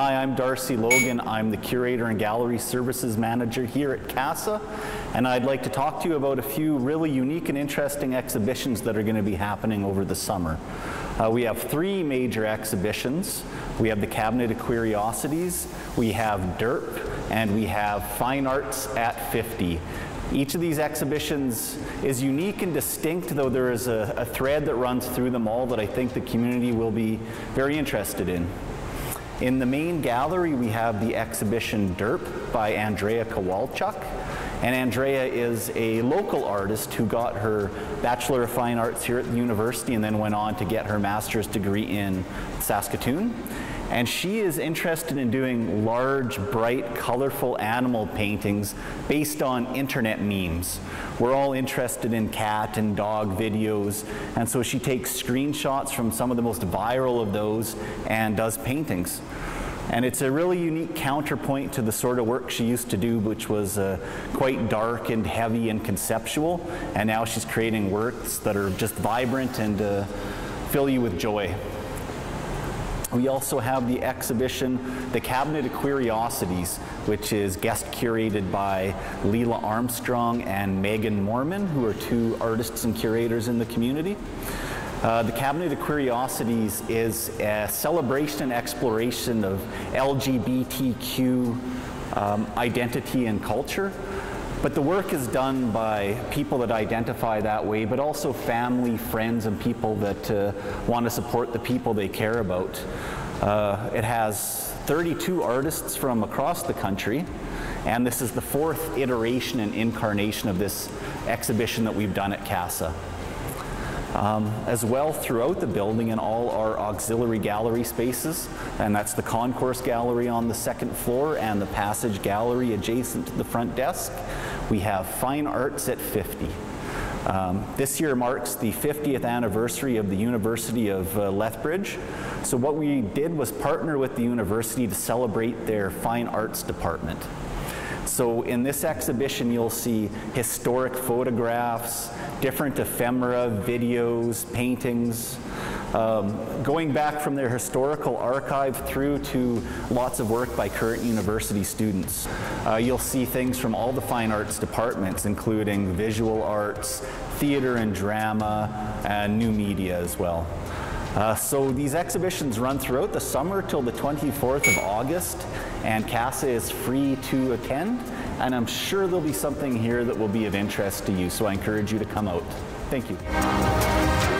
Hi, I'm Darcy Logan. I'm the Curator and Gallery Services Manager here at CASA, and I'd like to talk to you about a few really unique and interesting exhibitions that are going to be happening over the summer. Uh, we have three major exhibitions. We have the Cabinet of Curiosities, we have DERP, and we have Fine Arts at 50. Each of these exhibitions is unique and distinct, though there is a, a thread that runs through them all that I think the community will be very interested in. In the main gallery, we have the exhibition Derp by Andrea Kowalchuk. And Andrea is a local artist who got her Bachelor of Fine Arts here at the university and then went on to get her master's degree in Saskatoon. And she is interested in doing large, bright, colorful animal paintings based on internet memes. We're all interested in cat and dog videos, and so she takes screenshots from some of the most viral of those and does paintings. And it's a really unique counterpoint to the sort of work she used to do, which was uh, quite dark and heavy and conceptual. And now she's creating works that are just vibrant and uh, fill you with joy. We also have the exhibition, The Cabinet of Curiosities, which is guest curated by Leela Armstrong and Megan Mormon, who are two artists and curators in the community. Uh, the Cabinet of Curiosities is a celebration and exploration of LGBTQ um, identity and culture. But the work is done by people that identify that way, but also family, friends, and people that uh, want to support the people they care about. Uh, it has 32 artists from across the country, and this is the fourth iteration and incarnation of this exhibition that we've done at CASA. Um, as well throughout the building in all our auxiliary gallery spaces, and that's the concourse gallery on the second floor and the passage gallery adjacent to the front desk. We have Fine Arts at 50. Um, this year marks the 50th anniversary of the University of uh, Lethbridge. So what we did was partner with the university to celebrate their fine arts department. So in this exhibition, you'll see historic photographs, different ephemera, videos, paintings, um, going back from their historical archive through to lots of work by current university students. Uh, you'll see things from all the fine arts departments, including visual arts, theater and drama, and new media as well. Uh, so these exhibitions run throughout the summer till the 24th of August, and CASA is free to attend, and I'm sure there'll be something here that will be of interest to you, so I encourage you to come out. Thank you.